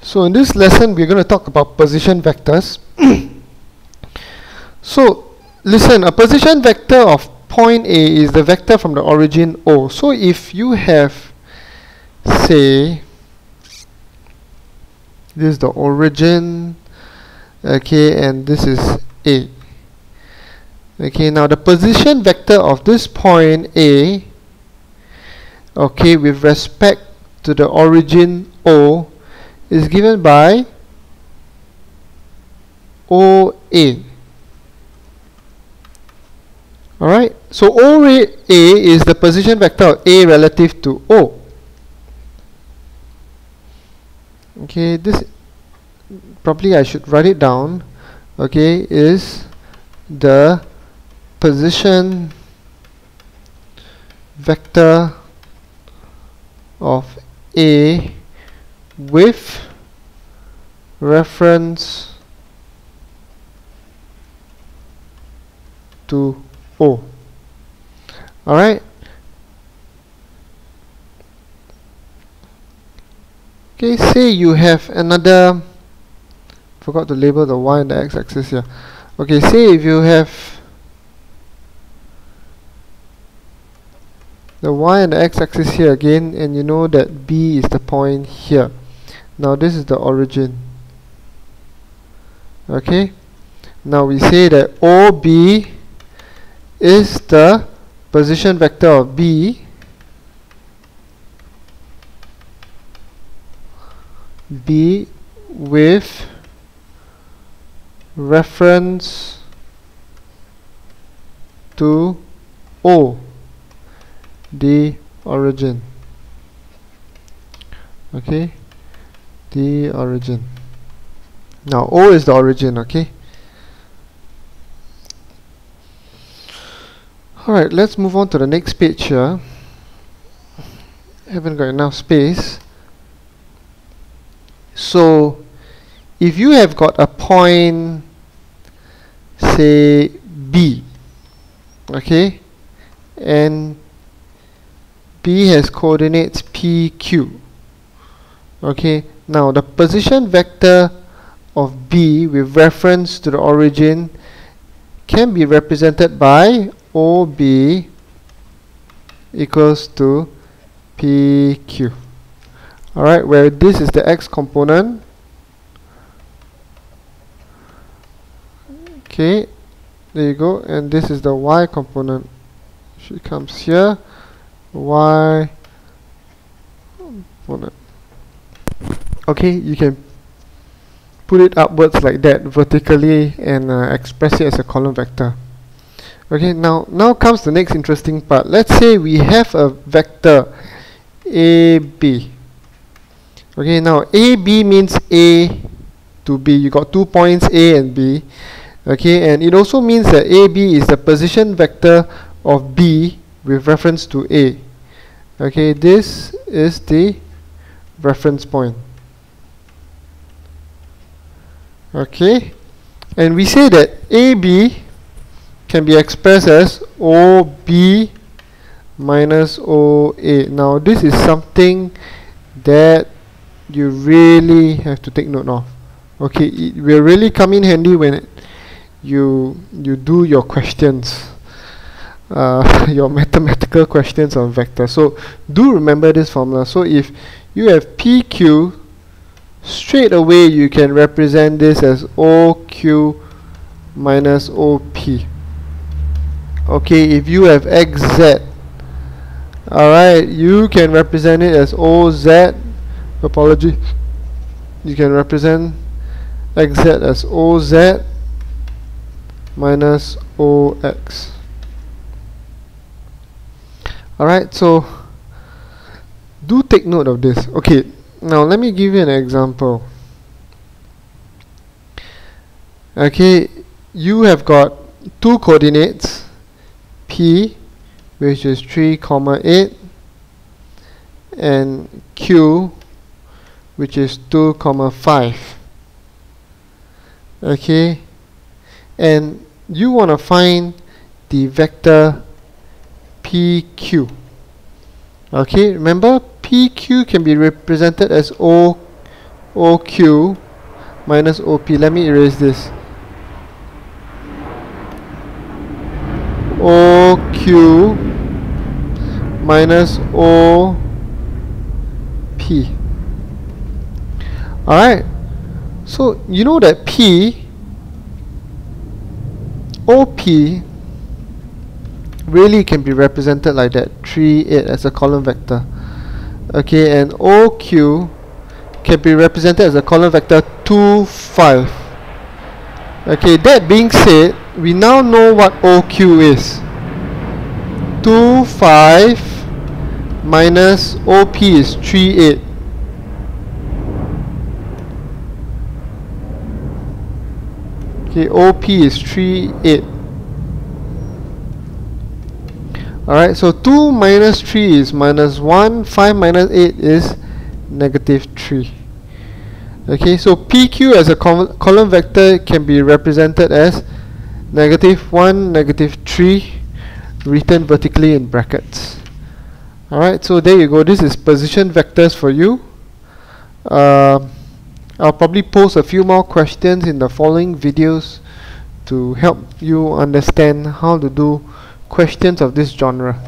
So in this lesson, we're going to talk about position vectors. so listen, a position vector of point A is the vector from the origin O. So if you have, say, this is the origin, okay, and this is A. Okay, now the position vector of this point A, okay, with respect to the origin O is given by OA. Alright, so OA is the position vector of A relative to O. Okay, this probably I should write it down. Okay, is the position vector of A with reference to O. Alright? Okay, say you have another forgot to label the y and the x axis here. Okay, say if you have the y and the x axis here again and you know that B is the point here. Now this is the origin. Okay? Now we say that OB is the position vector of B B with reference to O the origin okay the origin. Now O is the origin okay? Alright let's move on to the next page here. Haven't got enough space. So if you have got a point say B okay? And B has coordinates PQ okay now the position vector of B with reference to the origin can be represented by OB equals to PQ alright where this is the X component. Okay there you go and this is the Y component. She comes here. Y component okay you can put it upwards like that vertically and uh, express it as a column vector. Okay now now comes the next interesting part. Let's say we have a vector AB okay now AB means A to B. You got two points A and B. Okay and it also means that AB is the position vector of B with reference to A. Okay, this is the reference point. Okay, and we say that AB can be expressed as OB minus OA. Now, this is something that you really have to take note of. Okay, it will really come in handy when you you do your questions uh, your mathematical questions on vector. So do remember this formula. So if you have PQ, straight away you can represent this as OQ minus OP. Okay, if you have XZ, alright, you can represent it as OZ. Apology. You can represent XZ as OZ minus OX alright so do take note of this okay now let me give you an example. Okay you have got two coordinates P which is 3 comma 8 and Q which is 2 comma 5 okay? And you want to find the vector PQ. Okay, remember PQ can be represented as OQ OQ minus OP. Let me erase this. OQ minus OP. Alright, so you know that P, OP really can be represented like that 3 8 as a column vector okay and OQ can be represented as a column vector 2 5 okay that being said we now know what OQ is. 2 5 minus OP is 3 8 okay OP is 3 8 Alright, so 2 minus 3 is minus 1, 5 minus 8 is negative 3. Okay, so PQ as a column vector can be represented as negative 1, negative 3 written vertically in brackets. Alright, so there you go. This is position vectors for you. Uh, I'll probably post a few more questions in the following videos to help you understand how to do questions of this genre